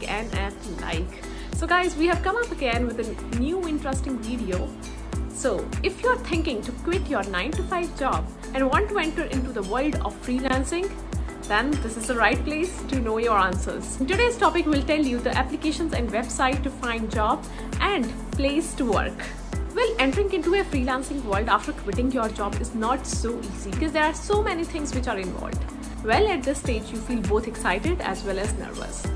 channel Make an App Like. So guys, we have come up again with a new interesting video. So if you're thinking to quit your 9 to 5 job and want to enter into the world of freelancing, then this is the right place to know your answers. Today's topic will tell you the applications and website to find job and place to work. Well, entering into a freelancing world after quitting your job is not so easy because there are so many things which are involved. Well, at this stage, you feel both excited as well as nervous.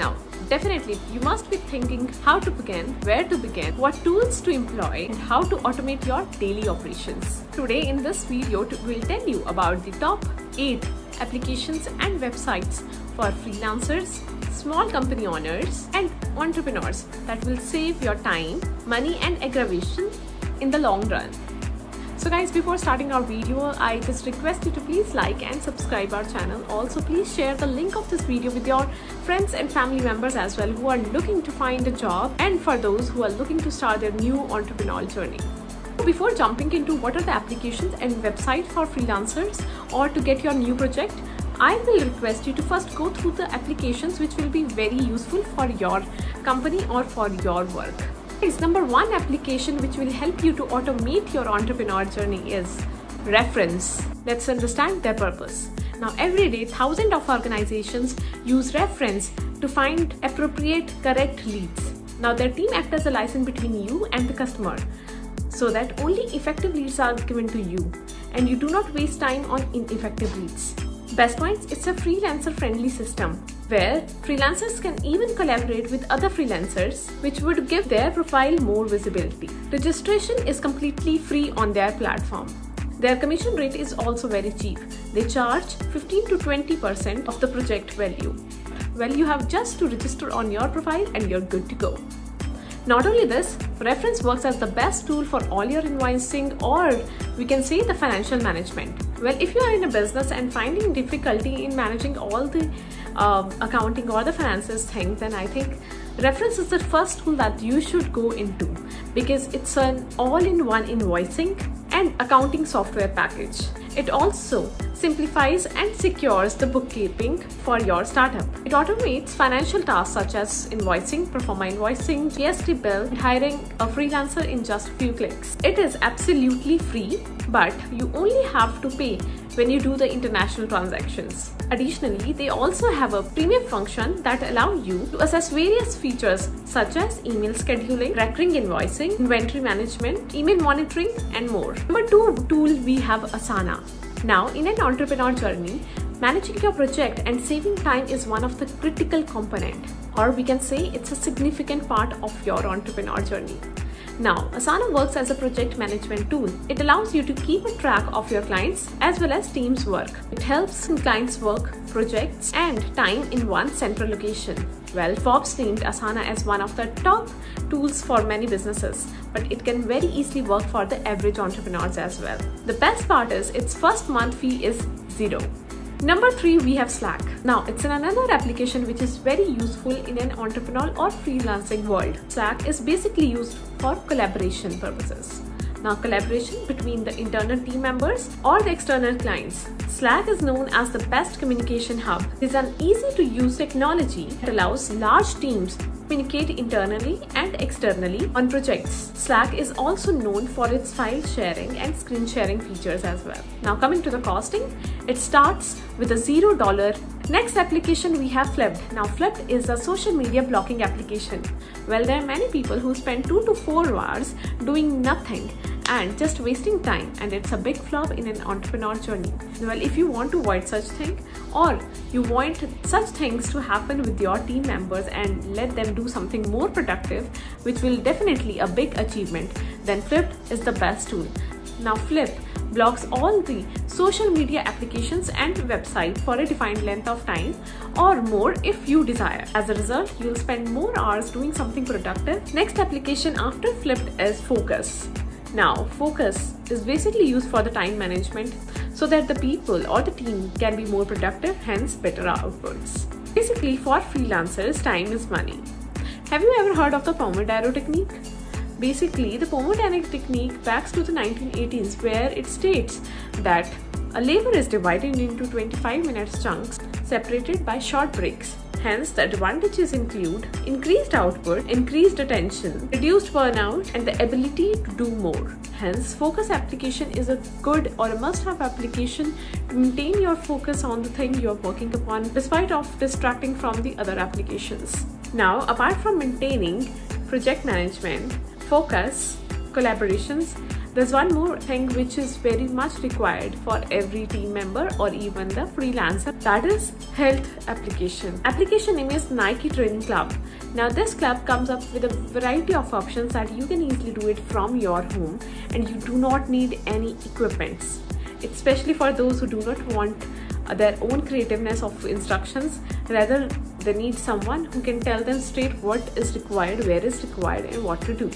Now, definitely, you must be thinking how to begin, where to begin, what tools to employ, and how to automate your daily operations. Today, in this video, we'll tell you about the top 8 applications and websites for freelancers small company owners and entrepreneurs that will save your time, money and aggravation in the long run. So guys, before starting our video, I just request you to please like and subscribe our channel. Also, please share the link of this video with your friends and family members as well who are looking to find a job and for those who are looking to start their new entrepreneurial journey. Before jumping into what are the applications and website for freelancers or to get your new project, I will request you to first go through the applications which will be very useful for your company or for your work. Is number one application which will help you to automate your entrepreneur journey is Refrens. Let's understand their purpose. Now every day thousands of organizations use Refrens to find appropriate correct leads. Now their team acts as a license between you and the customer so that only effective leads are given to you and you do not waste time on ineffective leads. Best Points, it's a freelancer friendly system where freelancers can even collaborate with other freelancers, which would give their profile more visibility. Registration is completely free on their platform. Their commission rate is also very cheap. They charge 15 to 20% of the project value. Well, you have just to register on your profile and you're good to go. Not only this, Refrens works as the best tool for all your invoicing or we can say the financial management. Well, if you are in a business and finding difficulty in managing all the uh, accounting or the finances thing, then I think Refrens is the first tool that you should go into because it's an all-in-one invoicing and accounting software package. It also simplifies and secures the bookkeeping for your startup. It automates financial tasks such as invoicing, proforma invoicing, GST bill, and hiring a freelancer in just a few clicks. It is absolutely free, but you only have to pay when you do the international transactions. Additionally, they also have a premium function that allow you to assess various features such as email scheduling, recurring invoicing, inventory management, email monitoring, and more. Number two tool we have Asana. Now, in an entrepreneur journey, managing your project and saving time is one of the critical component, or we can say it's a significant part of your entrepreneur journey. Now, Asana works as a project management tool. It allows you to keep a track of your clients as well as team's work. It helps clients' work, projects, and time in one central location. Well, Forbes named Asana as one of the top tools for many businesses, but it can very easily work for the average entrepreneurs as well. The best part is its first month fee is zero. Number three, we have Slack. Now, it's another application which is very useful in an entrepreneurial or freelancing world. Slack is basically used for collaboration purposes. Now, collaboration between the internal team members or the external clients. Slack is known as the best communication hub. It is an easy to use technology that allows large teams communicate internally and externally on projects. Slack is also known for its file sharing and screen sharing features as well. Now coming to the costing, it starts with a zero dollar. Next application we have Flipd. Now Flipd is a social media blocking application. Well, there are many people who spend two to four hours doing nothing and just wasting time and it's a big flop in an entrepreneur journey. Well, if you want to avoid such thing or you want such things to happen with your team members and let them do something more productive, which will definitely a big achievement, then Flip is the best tool. Now Flip blocks all the social media applications and website for a defined length of time or more if you desire. As a result, you'll spend more hours doing something productive. Next application after Flipd is Focus. Now, focus is basically used for the time management so that the people or the team can be more productive, hence better outputs. Basically, for freelancers, time is money. Have you ever heard of the Pomodoro technique? Basically, the Pomodoro technique backs to the 1980s where it states that a labor is divided into 25 minutes chunks separated by short breaks. Hence, the advantages include increased output, increased attention, reduced burnout, and the ability to do more. Hence, focus application is a good or a must-have application to maintain your focus on the thing you're working upon despite of distracting from the other applications. Now, apart from maintaining project management, focus, collaborations, there's one more thing which is very much required for every team member or even the freelancer that is health application. Application name is Nike Training Club. Now this club comes up with a variety of options that you can easily do it from your home and you do not need any equipments. Especially for those who do not want their own creativeness of instructions rather they need someone who can tell them straight what is required where is required and what to do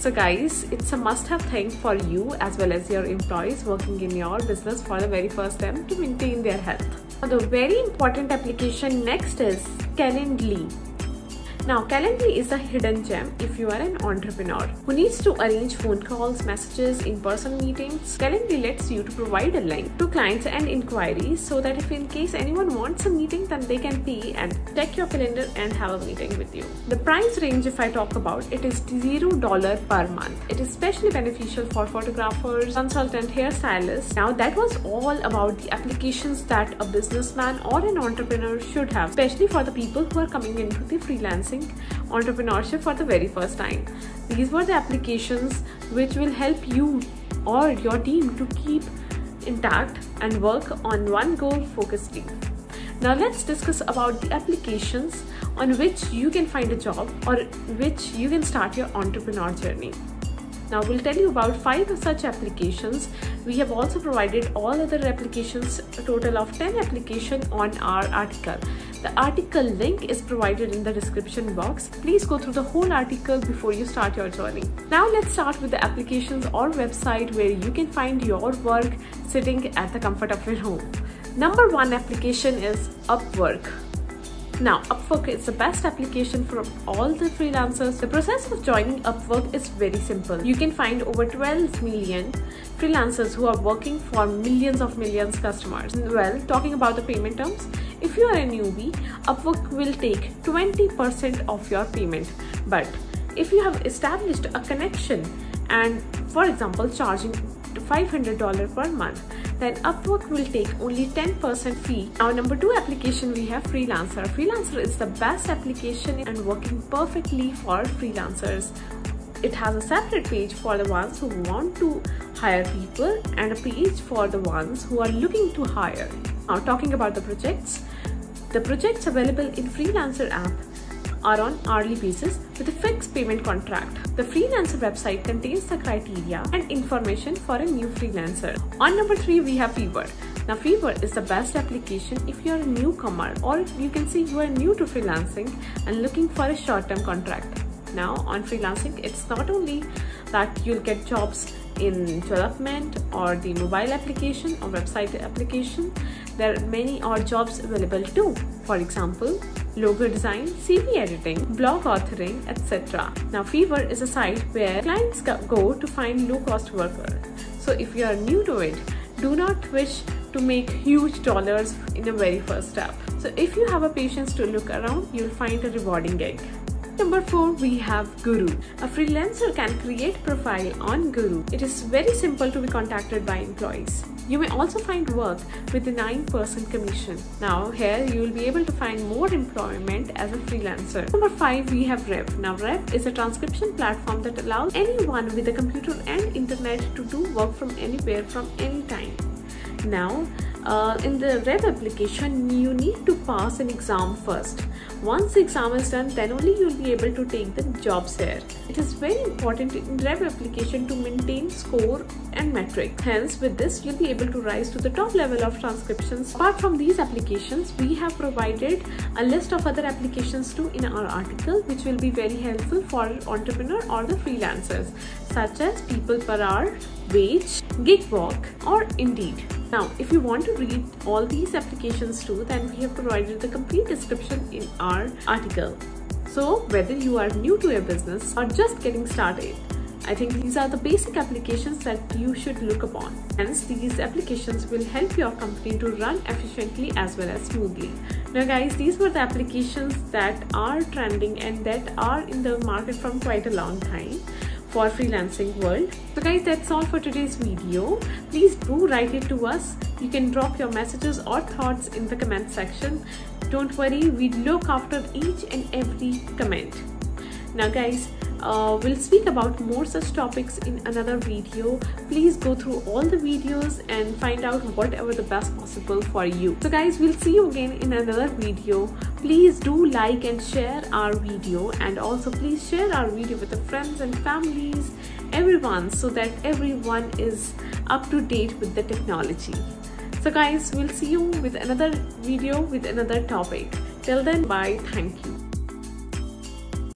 so guys, it's a must-have thing for you as well as your employees working in your business for the very first time to maintain their health. Now The very important application next is Calendly. Now, Calendly is a hidden gem if you are an entrepreneur who needs to arrange phone calls, messages, in-person meetings. Calendly lets you to provide a link to clients and inquiries so that if in case anyone wants a meeting, then they can pay and check your calendar and have a meeting with you. The price range, if I talk about, it is zero dollar per month. It is especially beneficial for photographers, consultant, hairstylists. Now, that was all about the applications that a businessman or an entrepreneur should have, especially for the people who are coming into the freelancing entrepreneurship for the very first time. These were the applications which will help you or your team to keep intact and work on one goal focusedly. Now let's discuss about the applications on which you can find a job or which you can start your entrepreneur journey. Now we'll tell you about five such applications. We have also provided all other applications, a total of 10 application on our article. The article link is provided in the description box. Please go through the whole article before you start your journey. Now let's start with the applications or website where you can find your work sitting at the comfort of your home. Number one application is Upwork. Now, Upwork is the best application for all the freelancers. The process of joining Upwork is very simple. You can find over 12 million freelancers who are working for millions of millions customers. Well, talking about the payment terms, if you are a newbie, Upwork will take 20% of your payment. But if you have established a connection and, for example, charging $500 per month, then Upwork will take only 10% fee. Now number two application we have Freelancer. Freelancer is the best application and working perfectly for freelancers. It has a separate page for the ones who want to hire people and a page for the ones who are looking to hire. Now talking about the projects, the projects available in Freelancer app are on hourly basis with a fixed payment contract. The freelancer website contains the criteria and information for a new freelancer. On number three, we have Fiverr. Now, Fiverr is the best application if you're a newcomer or you can say you are new to freelancing and looking for a short-term contract. Now, on freelancing, it's not only that you'll get jobs in development or the mobile application or website application, there are many odd jobs available too. For example, logo design, CV editing, blog authoring, etc. Now, Fiverr is a site where clients go to find low-cost workers. So, if you are new to it, do not wish to make huge dollars in a very first step. So, if you have a patience to look around, you'll find a rewarding gig. Number 4 we have Guru. A freelancer can create profile on Guru. It is very simple to be contacted by employees. You may also find work with the 9% commission. Now here you will be able to find more employment as a freelancer. Number 5 we have Rev. Now Rev is a transcription platform that allows anyone with a computer and internet to do work from anywhere from any time. Now uh, in the Rev application you need to pass an exam first once the exam is done, then only you'll be able to take the jobs here. It is very important in Rev application to maintain score and metric. Hence, with this, you'll be able to rise to the top level of transcriptions. Apart from these applications, we have provided a list of other applications too in our article, which will be very helpful for entrepreneur or the freelancers, such as People Per Hour, Wage, Gigwalk, or Indeed. Now, if you want to read all these applications too, then we have provided the complete description in our article. So, whether you are new to your business or just getting started, I think these are the basic applications that you should look upon. Hence, these applications will help your company to run efficiently as well as smoothly. Now guys, these were the applications that are trending and that are in the market from quite a long time for freelancing world. So guys that's all for today's video. Please do write it to us. You can drop your messages or thoughts in the comment section. Don't worry we look after each and every comment. Now guys uh, we'll speak about more such topics in another video. Please go through all the videos and find out whatever the best possible for you. So guys we'll see you again in another video. Please do like and share our video. And also please share our video with the friends and families everyone so that everyone is up to date with the technology. So guys we'll see you with another video with another topic. Till then bye. Thank you